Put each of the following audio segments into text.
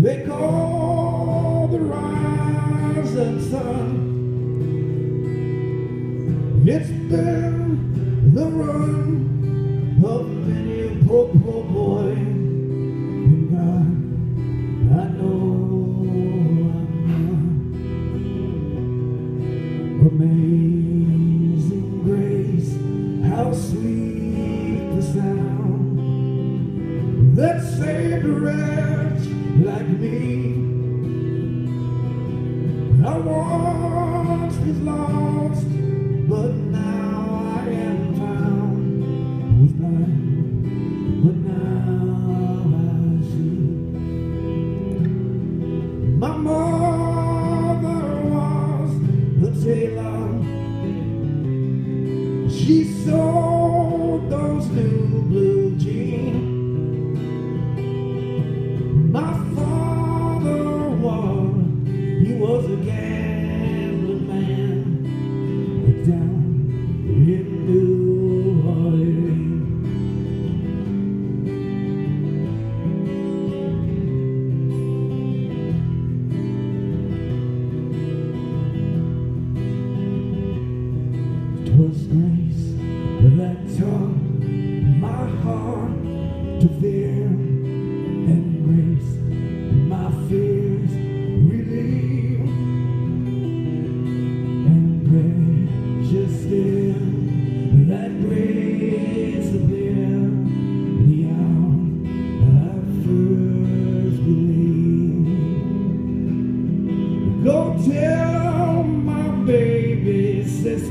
They call the rising sun. It's been the run of many a poor, poor. And God, I know I'm amazing grace. How sweet the sound that saved a wretch. Once was lost, but now I am found. Was blind, but now I see. My mother was tailor. She sewed he was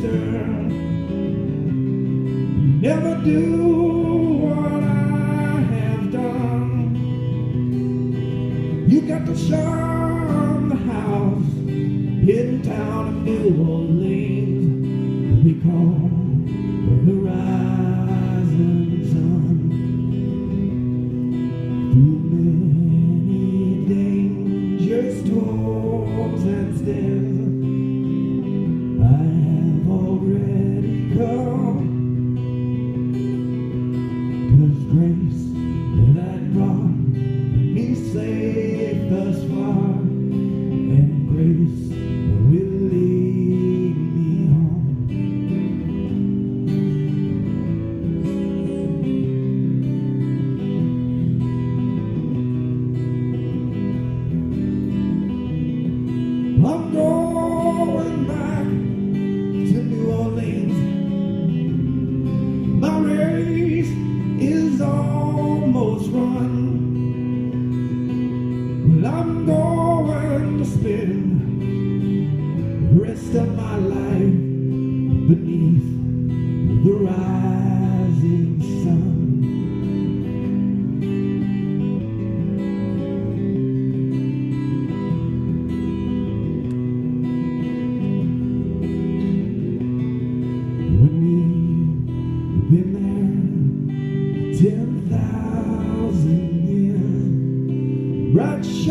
sister never do what I have done. You got to shun the house in town of New Orleans because of the rising sun. Through many dangers, storms, and snares, I already come. There's grace I'm going to spend the rest of my life beneath